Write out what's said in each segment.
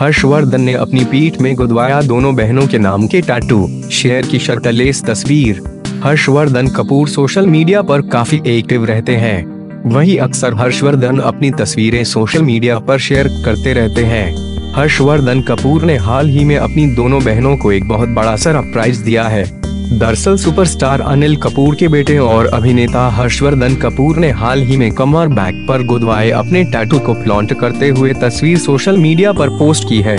हर्षवर्धन ने अपनी पीठ में गुदवाया दोनों बहनों के नाम के टैटू शेयर की शर्टलेस तस्वीर। हर्षवर्धन कपूर सोशल मीडिया पर काफ़ी एक्टिव रहते हैं। वहीं अक्सर हर्षवर्धन अपनी तस्वीरें सोशल मीडिया पर शेयर करते रहते हैं। हर्षवर्धन कपूर ने हाल ही में अपनी दोनों बहनों को एक बहुत बड़ा सरप्राइज़ दिया है। दरअसल सुपरस्टार अनिल कपूर के बेटे और अभिनेता हर्षवर्धन कपूर ने हाल ही में कमर बैक पर गुदवाए अपने टैटू को प्लॉन्ट करते हुए तस्वीर सोशल मीडिया पर पोस्ट की है।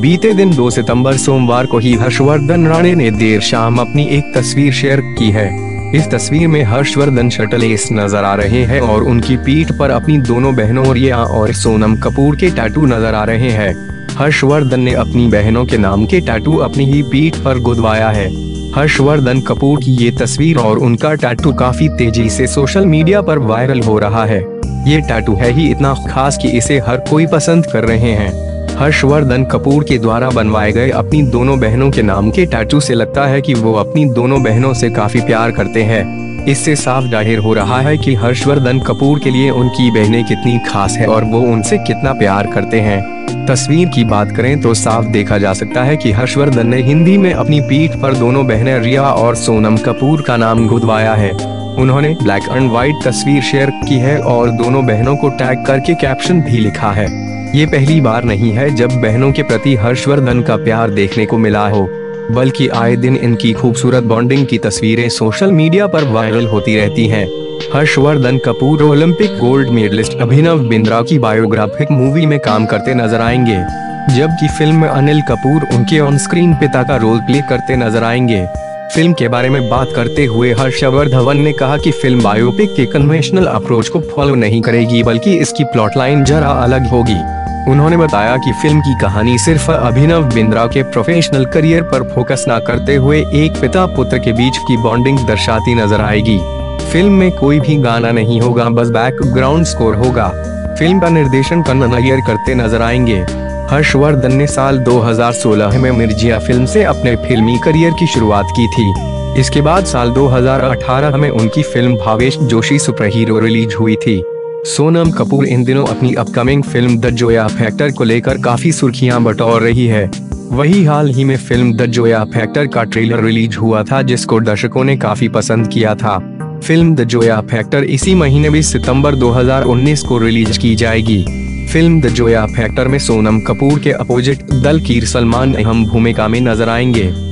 बीते दिन 2 सितंबर सोमवार को ही हर्षवर्धन राणे ने देर शाम अपनी एक तस्वीर शेयर की है। इस तस्वीर में हर्षवर्धन शटलेस नज़र आ रहे हैं और उनकी पीठ पर अपनी दोनों बहनों रिया और सोनम कपूर के टैटू नज़र आ रहे हैं। हर्षवर्धन ने अपनी बहनों के नाम के टैटू अपनी ही पीठ पर गुदवाया है। हर्षवर्धन कपूर की ये तस्वीर और उनका टैटू काफ़ी तेज़ी से सोशल मीडिया पर वायरल हो रहा है। ये टैटू है ही इतना खास कि इसे हर कोई पसंद कर रहे हैं। हर्षवर्धन कपूर के द्वारा बनवाए गए अपनी दोनों बहनों के नाम के टैटू से लगता है कि वो अपनी दोनों बहनों से काफ़ी प्यार करते हैं। इससे साफ़ ज़ाहिर हो रहा है कि हर्षवर्धन कपूर के लिए उनकी बहनें कितनी खास है और वो उनसे कितना प्यार करते हैं। तस्वीर की बात करें तो साफ़ देखा जा सकता है कि हर्षवर्धन ने हिंदी में अपनी पीठ पर दोनों बहनें रिया और सोनम कपूर का नाम गुदवाया है उन्होंने ब्लैक एंड व्हाइट तस्वीर शेयर की है और दोनों बहनों को टैग करके कैप्शन भी लिखा है ये पहली बार नहीं है जब बहनों के प्रति हर्षवर्धन का प्यार देखने को मिला हो, बल्कि आए दिन इनकी खूबसूरत बॉन्डिंग की तस्वीरें सोशल मीडिया पर वायरल होती रहती हैं। Harshvardhan Kapoor, Olympic gold medalist Abhinav Bindra की बायोग्राफिक मूवी में काम करते नज़र आएँगे, जबकि फ़िल्म में अनिल कपूर उनके ऑन स्क्रीन पिता का रोल प्ले करते नज़र आएँगे। फ़िल्म के बारे में बात करते हुए हर्षवर्धन ने कहा कि फ़िल्म बायोपिक के कन्वेंशनल अप्रोच को फॉलो नहीं करेगी, बल्कि इसकी प्लॉट लाइन जरा अलग होगी। उन्होंने बताया कि फ़िल्म की कहानी सिर्फ़ अभिनव बिंद्रा के प्रोफेशनल करियर पर फोकस न करते हुए एक पिता पुत्र के बीच की बॉन्डिंग दर्शाती नज़र आएगी। फ़िल्म में कोई भी गाना नहीं होगा, बस बैकग्राउंड स्कोर होगा। फ़िल्म का निर्देशन कन्नन अय्यर करते नज़र आएँगे। हर्षवर्धन ने साल 2016 में मिर्जिया फ़िल्म से अपने फिल्मी करियर की शुरुआत की थी। इसके बाद साल 2018 में उनकी film Bhavesh Joshi super hero release हुई थी। सोनम कपूर इन दिनों अपनी upcoming film the Zoya factor को लेकर काफ़ी सुर्खियाँ बटोर रही है। वही हाल ही में फ़िल्म द जोया फैक्टर का ट्रेलर रिलीज़ हुआ था, जिसको दर्शकों ने काफ़ी पसंद किया था। फ़िल्म द जोया फैक्टर इसी महीने बीस सितंबर 2019 को रिलीज़ की जाएगी। फ़िल्म द जोया फैक्टर में सोनम कपूर के अपोजिट दल कीर सलमान अहम भूमिका में नज़र आएँगे।